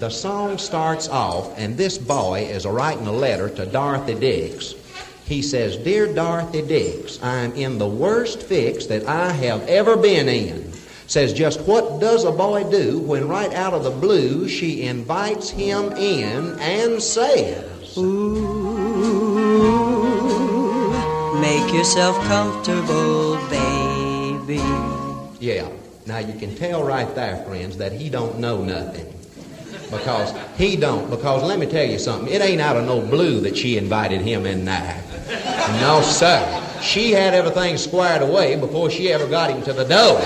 the song starts off, and this boy is writing a letter to Dorothy Dix. He says, Dear Dorothy Dix, I'm in the worst fix that I have ever been in. Says, just what does a boy do when right out of the blue she invites him in and says, Ooh, make yourself comfortable, baby. Yeah. Now you can tell right there, friends, that he don't know nothing. Because he don't. Because let me tell you something. It ain't out of no blue that she invited him in there. No, sir. She had everything squared away before she ever got him to the door.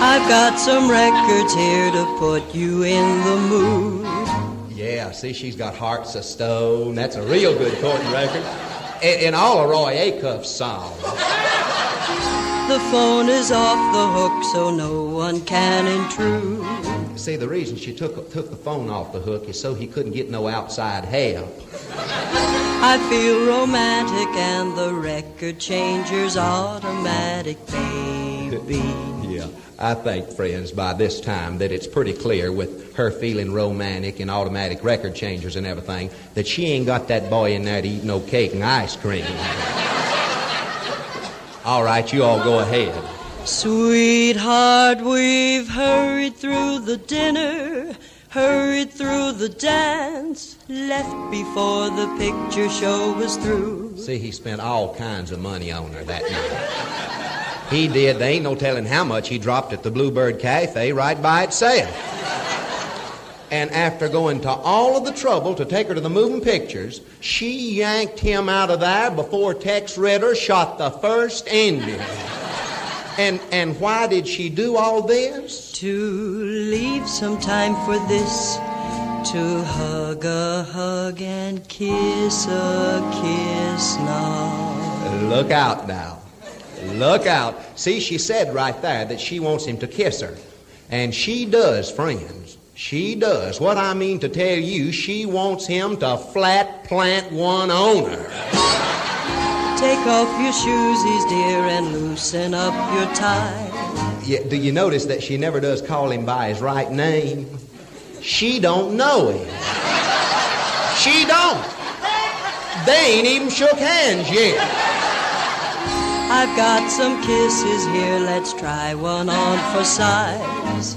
I've got some records here to put you in the mood. Yeah, see, she's got Hearts of Stone. That's a real good courting record. And, and all of Roy Acuff's songs. The phone is off the hook so no one can intrude. See, the reason she took, took the phone off the hook is so he couldn't get no outside help. I feel romantic and the record changer's automatic, baby. Yeah. I think, friends, by this time that it's pretty clear with her feeling romantic and automatic record changers and everything that she ain't got that boy in there to eat no cake and ice cream. all right, you all go ahead. Sweetheart, we've hurried through the dinner, hurried through the dance, left before the picture show was through. See, he spent all kinds of money on her that night. He did. There ain't no telling how much he dropped at the Bluebird Cafe right by itself. And after going to all of the trouble to take her to the moving pictures, she yanked him out of there before Tex Ritter shot the first Indian. And, and why did she do all this? To leave some time for this, to hug a hug and kiss a kiss now. Look out now. Look out. See, she said right there that she wants him to kiss her. And she does, friends. She does. What I mean to tell you, she wants him to flat plant one on her. Take off your shoesies, dear, and loosen up your tie. Yeah, do you notice that she never does call him by his right name? She don't know him. She don't. They ain't even shook hands yet. I've got some kisses here, let's try one on for size.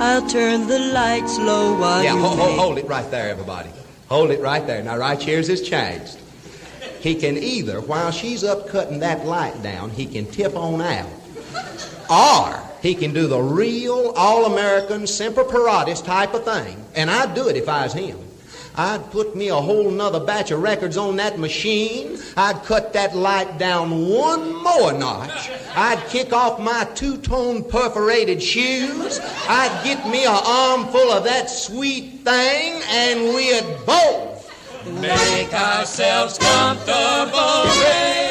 I'll turn the lights low while yeah, you hold, make... hold it right there, everybody. Hold it right there. Now, right here's his changed. He can either, while she's up cutting that light down, he can tip on out, or he can do the real all-American Semper Paratus type of thing. And I'd do it if I was him. I'd put me a whole nother batch of records on that machine. I'd cut that light down one more notch. I'd kick off my two-tone perforated shoes. I'd get me a armful of that sweet thing, and we'd both make ourselves comfortable.